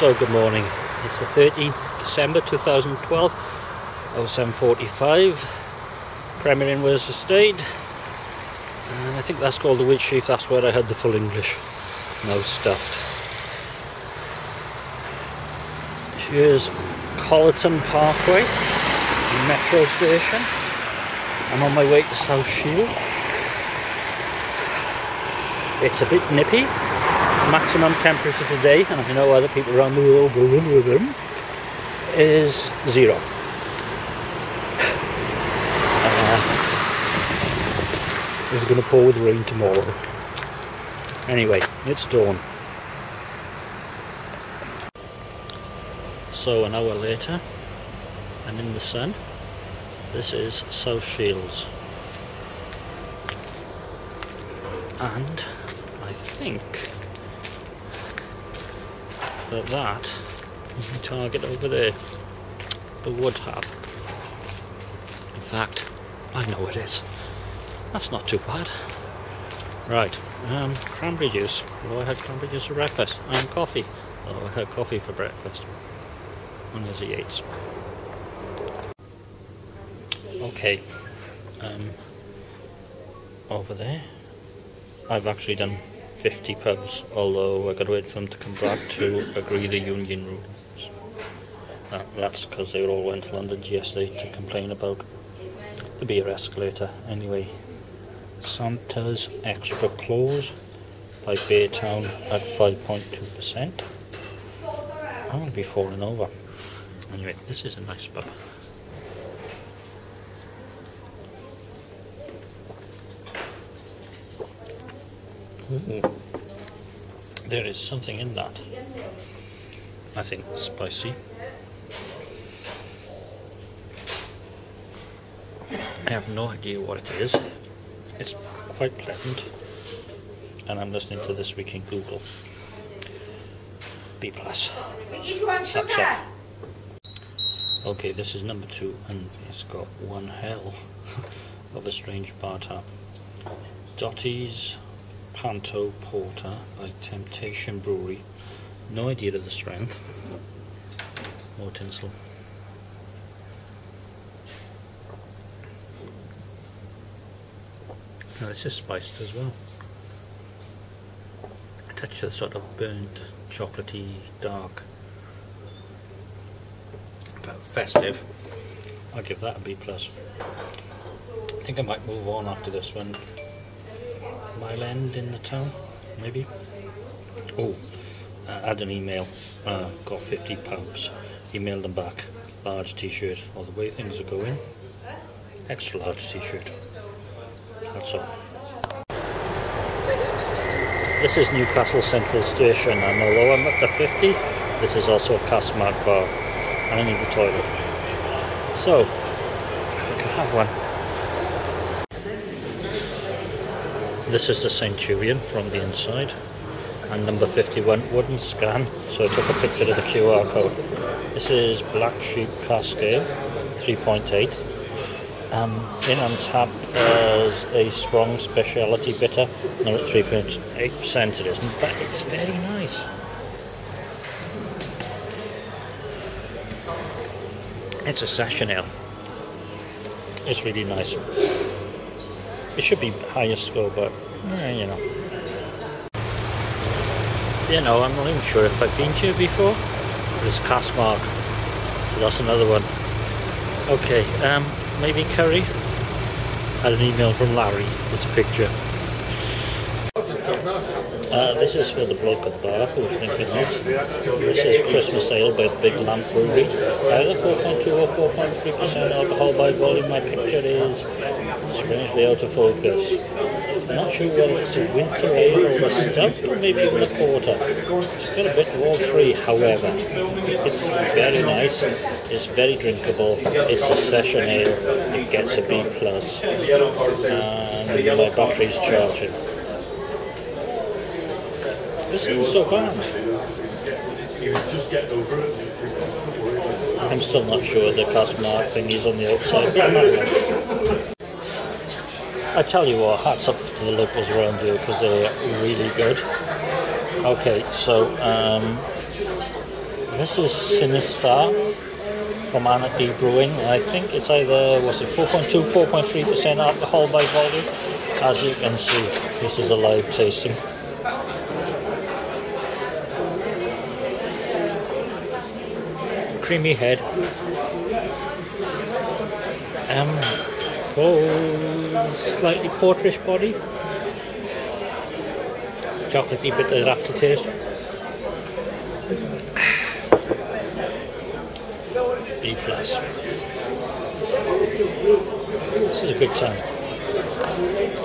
So good morning. It's the 13th December 2012, 0745. Premier Inn Wales Estate. And I think that's called the Wheatsheaf, that's where I had the full English. No stuffed. Here's Callerton Parkway, metro station. I'm on my way to South Shields. It's a bit nippy, maximum temperature today, and I know other people around the world go with them, is zero. Uh, it's going to pour with rain tomorrow. Anyway, it's dawn. So an hour later, I'm in the sun. This is South Shields. And I think that that is the target over there. The Wouldhave. In fact, I know it is. That's not too bad. Right, um, cranberry juice. Although I had cranberry juice for breakfast. And coffee. Although I had coffee for breakfast. And there's the Yates. Okay. Um, over there. I've actually done 50 pubs, although I got to wait for them to come back to agree the union rules. Uh, that's because they all went to London yesterday to complain about the beer escalator. Anyway, Santa's Extra Claus by Baytown at 5.2%. I'm to be falling over. Anyway, this is a nice pub. There is something in that. I think spicy. I have no idea what it is. It's quite pleasant. And I'm listening to This Week in Google. B plus. Okay, this is number two, and it's got one hell of a strange bar top. Dottie's Panto Porter by Temptation Brewery. No idea of the strength. More tinsel. Now this is spiced as well. A touch of sort of burnt, chocolatey, dark. But festive. I'll give that a B plus. I think I might move on after this one. Mile End in the town, maybe. Oh, I had an email. Uh, got 50 pubs. Emailed them back. Large t-shirt. All the way things are going. Extra large t-shirt. That's all. This is Newcastle Central Station and although I'm at the 50, this is also a Cask Marque bar and I need the toilet. So, if I can have one. This is the Centurion from the inside and number 51 wouldn't scan so I took a picture of the QR code. This is Black Sheep Cascade 3.8 um, in on tap as a strong speciality bitter not at 3.8% it isn't but it's very nice. It's a session ale. It's really nice. It should be higher score, but eh, you know. You know, I'm not even sure if I've been here before. There's Cask Marque. So that's another one. Okay, um, maybe curry. Had an email from Larry. It's a picture. Uh, this is for the bloke at the bar who's drinking this. This is Christmas Ale by Big Lamp Brewery. Either 4.2 or 4.3% alcohol by volume. My picture is strangely out of focus. I'm not sure whether it's a winter ale or a stout or maybe even a porter. It's got a bit of all three, however. It's very nice. It's very drinkable. It's a session ale. It gets a B plus. And my battery's charging. This isn't so bad. I'm still not sure the Cask Marque thing is on the outside. I tell you what, hats up to the locals around here because they're really good. Okay, so um, This is Sinister from Anarchy Brewing. I think it's either, was it 4.2, 4.3% alcohol by volume. As you can see, this is a live tasting. Creamy head. Um, oh, slightly porterish body. Chocolatey bit of aftertaste. B plus. This is a good time.